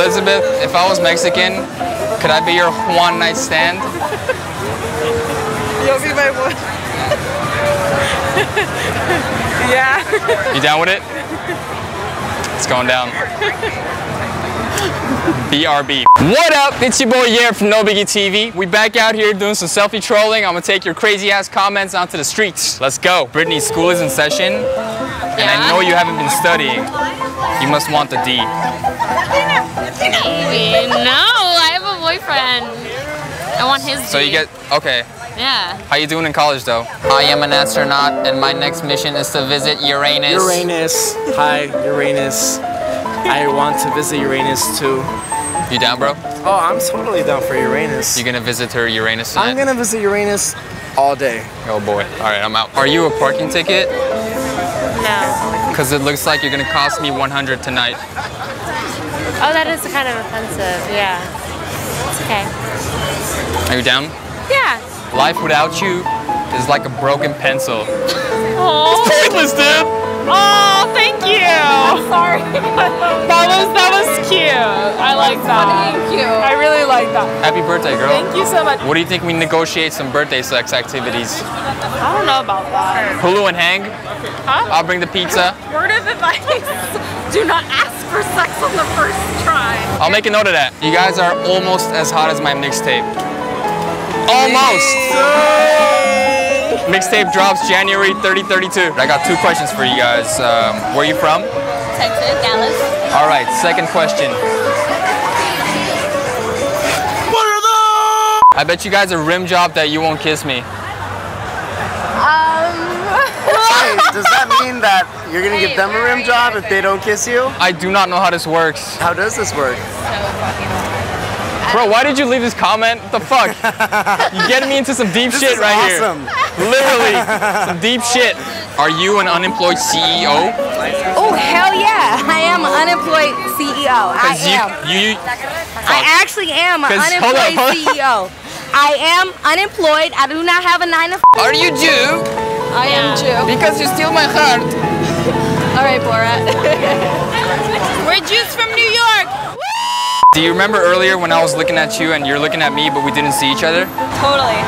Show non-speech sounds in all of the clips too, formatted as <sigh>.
Elizabeth, if I was Mexican, could I be your one night stand? You'll be my one. <laughs> yeah. You down with it? It's going down. BRB. What up? It's your boy Yer from No Biggie TV. We back out here doing some selfie trolling. I'm gonna take your crazy ass comments onto the streets. Let's go. Brittany, school is in session, and I know you haven't been studying. You must want the D. No, I have a boyfriend. I want his. So you get okay. Yeah. How you doing in college though? I am an astronaut, and my next mission is to visit Uranus. Uranus. Hi, Uranus. I want to visit Uranus too. You down, bro? Oh, I'm totally down for Uranus. You gonna visit her Uranus tonight? I'm gonna visit Uranus all day. Oh boy. All right, I'm out. Are you a parking ticket? No. Because it looks like you're gonna cost me 100 tonight. Oh, that is kind of offensive. Yeah. It's okay. Are you down? Yeah. Life without you is like a broken pencil. Oh. Pointless, dude. Oh, thank you. Really like that. Happy birthday, girl. Thank you so much. What do you think we negotiate some birthday sex activities? I don't know about that. Hulu and hang? Huh? I'll bring the pizza. <laughs> Word of advice: <laughs> Do not ask for sex on the first try. I'll make a note of that. You guys are almost as hot as my mixtape. Almost. Mixtape drops January 3032. I got two questions for you guys. Um, where you from? Texas, Dallas. All right, second question. I bet you guys a rim job that you won't kiss me. Um. Hey, does that mean that you're gonna give them a rim job if they don't kiss you? I do not know how this works. How does this work? Bro, why did you leave this comment? What the fuck? you getting me into some deep This shit is right awesome. here. Literally, some deep shit. Are you an unemployed CEO? Oh hell yeah! I am an unemployed CEO. I Because you, am. you, I actually am an 'Cause- hold unemployed on, hold CEO. <laughs> I am unemployed. I do not have a nine to. are you Jew? I am Jew. Because you steal my heart. <laughs> All right, Borat. <laughs> We're Jews from New York. Do you remember earlier when I was looking at you and you're looking at me, but we didn't see each other? Totally.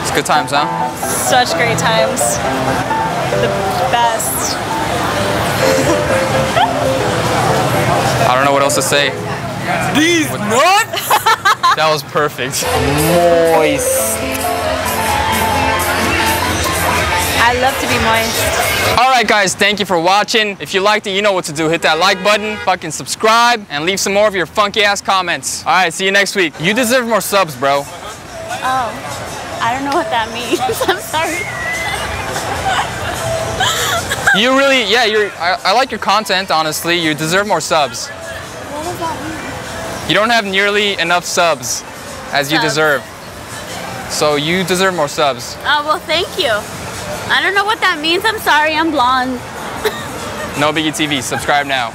It's good times, huh? Such great times. The best. I don't know what else to say. These nuts? That was perfect. Moist. I love to be moist. All right, guys, thank you for watching. If you liked it, you know what to do. Hit that like button, fucking subscribe, and leave some more of your funky ass comments. All right, see you next week. You deserve more subs, bro. Oh, I don't know what that means. <laughs> I'm sorry. You really, yeah, you're. I, I like your content, honestly. You deserve more subs. You don't have nearly enough subs as you deserve. So you deserve more subs. Oh, well, thank you. I don't know what that means. I'm sorry. I'm blonde. No Biggie TV, subscribe now.